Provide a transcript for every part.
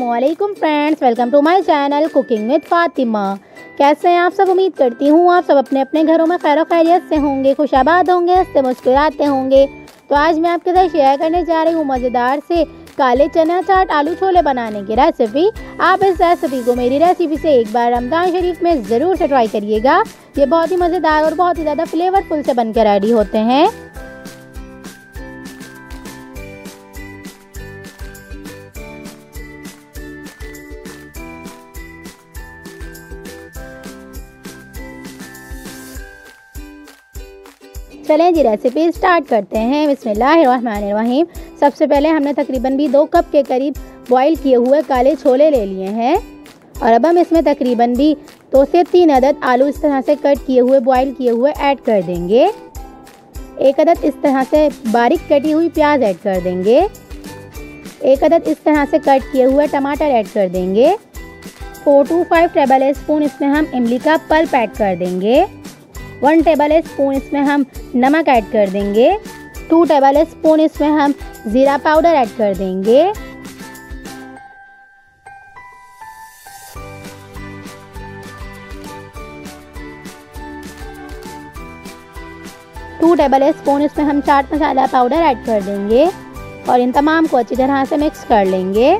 वालेकुम friends, welcome to my channel cooking with Fatima. कैसे हैं आप सब? उम्मीद करती हूँ आप सब अपने अपने घरों में खैर खैरियत से होंगे, खुशाबाद होंगे, हँसते मुस्कुराते होंगे। तो आज मैं आपके साथ शेयर करने जा रही हूँ मज़ेदार से काले चना चाट आलू छोले बनाने की रेसिपी आप इस रेसिपी को मेरी रेसिपी से एक बार रमज़ान शरीफ में ज़रूर से ट्राई करिएगा। ये बहुत ही मज़ेदार और बहुत ही ज़्यादा फ्लेवरफुल से बनकर रेडी होते हैं। चलें जी रेसिपी स्टार्ट करते हैं। बिस्मिल्लाहिर्रहमानिर्रहीम। सबसे पहले हमने तकरीबन भी दो कप के करीब बॉईल किए हुए काले छोले ले लिए हैं। और अब हम इसमें तकरीबन भी दो से तीन अदद आलू इस तरह से कट किए हुए बॉईल किए हुए ऐड कर देंगे। एक अदद इस तरह से बारीक कटी हुई प्याज ऐड कर देंगे। एक अदद इस तरह से कट किए हुए टमाटर ऐड कर देंगे। Four to five tablespoon इसमें हम इमली का पल्प ऐड कर देंगे। वन टेबल स्पून इसमें हम नमक ऐड कर देंगे, टू टेबल स्पून इसमें हम ज़ीरा पाउडर ऐड कर देंगे। टू टेबल स्पून इसमें हम चाट मसाला पाउडर ऐड कर देंगे और इन तमाम को अच्छी तरह से मिक्स कर लेंगे।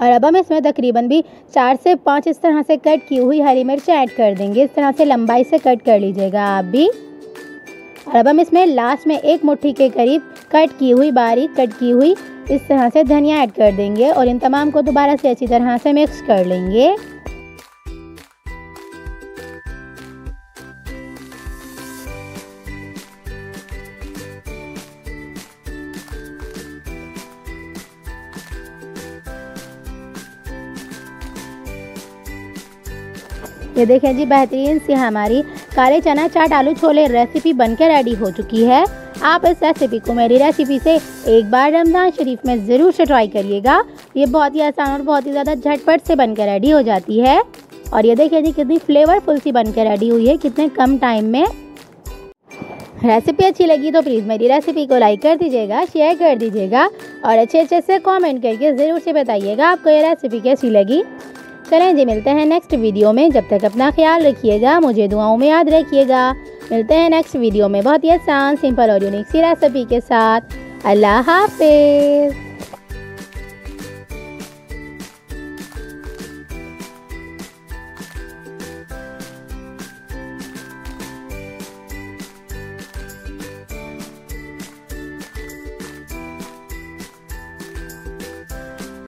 और अब हम इसमें तकरीबन भी चार से पाँच इस तरह से कट की हुई हरी मिर्च ऐड कर देंगे। इस तरह से लंबाई से कट कर लीजिएगा आप भी। और अब हम इसमें लास्ट में एक मुट्ठी के करीब कट की हुई, बारीक कट की हुई इस तरह से धनिया ऐड कर देंगे और इन तमाम को दोबारा से अच्छी तरह से मिक्स कर लेंगे। ये देखें जी, बेहतरीन सी हमारी काले चना चाट आलू छोले रेसिपी बनकर रेडी हो चुकी है। आप इस रेसिपी को मेरी रेसिपी से एक बार रमज़ान शरीफ में ज़रूर से ट्राई करिएगा। ये बहुत ही आसान और बहुत ही ज़्यादा झटपट से बनकर रेडी हो जाती है। और ये देखिए जी, कितनी फ्लेवरफुल सी बनकर रेडी हुई है, कितने कम टाइम में। रेसिपी अच्छी लगी तो प्लीज़ मेरी रेसिपी को लाइक कर दीजिएगा शेयर कर दीजिएगा और अच्छे अच्छे से कमेंट करके ज़रूर से बताइएगा आपको ये रेसिपी कैसी लगी। चलें जी। मिलते हैं नेक्स्ट वीडियो में। जब तक अपना ख्याल रखिएगा, मुझे दुआओं में याद रखिएगा। मिलते हैं नेक्स्ट वीडियो में। बहुत ही आसान सिंपल और यूनिक सी रेसिपी के साथ। अल्लाह हाफिज़।